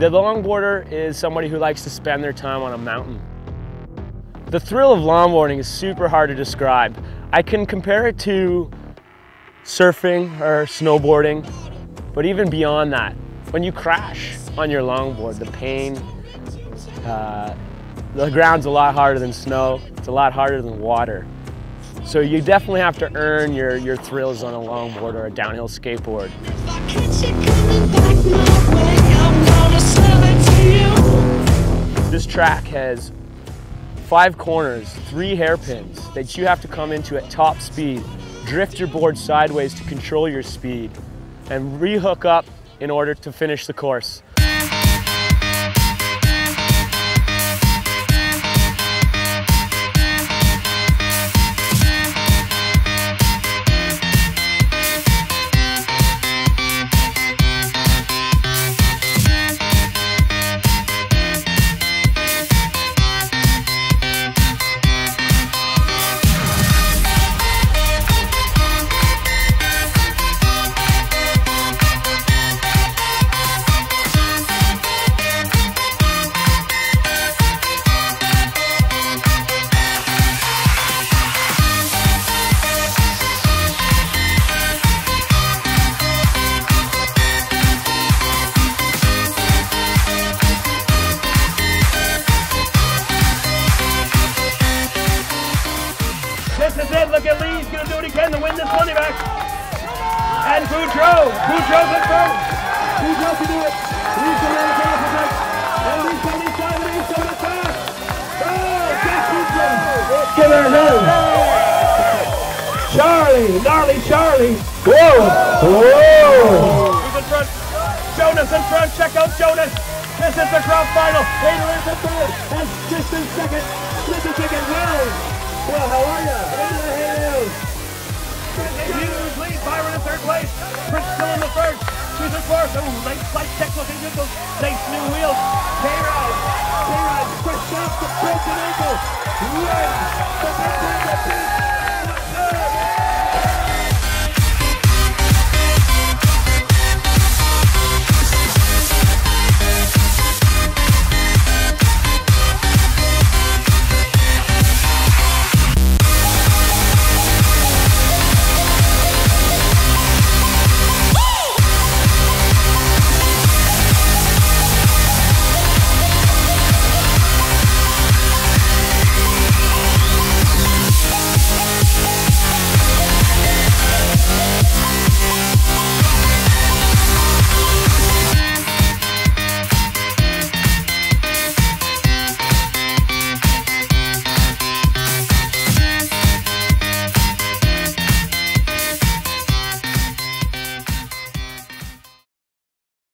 The longboarder is somebody who likes to spend their time on a mountain. The thrill of longboarding is super hard to describe. I can compare it to surfing or snowboarding, but even beyond that, when you crash on your longboard, the pain, uh, the ground's a lot harder than snow, it's a lot harder than water. So you definitely have to earn your, your thrills on a longboard or a downhill skateboard. This track has five corners, three hairpins that you have to come into at top speed, drift your board sideways to control your speed, and rehook up in order to finish the course. Is it. Look at Lee. He's going to do what he can to win this money back. And Boudreaux. Boudreaux's in front. Boudreaux can do it. Lee's going to let it for And Lee's on his side. Lee's going to pass. Oh, Jack Boudreaux. Give her a. Charlie. Gnarly Charlie. Whoa. Whoa. Who's in front? Jonas in front. Check out Jonas. This is the grand final. Adel is in third. Who's in fourth? Oh, nice slight check looking good. Nice new wheels. K-Rimes. K-Rimes fresh off the broken ankle. Wins the